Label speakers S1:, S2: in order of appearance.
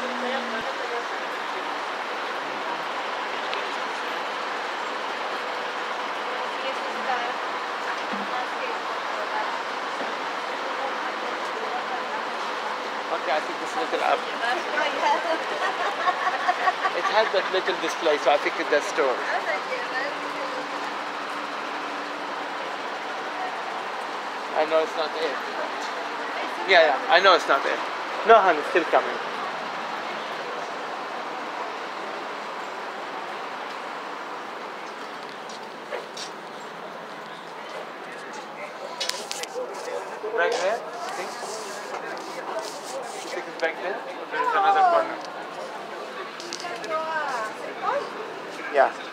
S1: Okay, I think this little app. It has that little display, so I think it's the store. I know it's not it. Yeah, yeah, I know it's not it. No, honey, still coming. Back there, I think. You think back there? There's another corner. Yeah.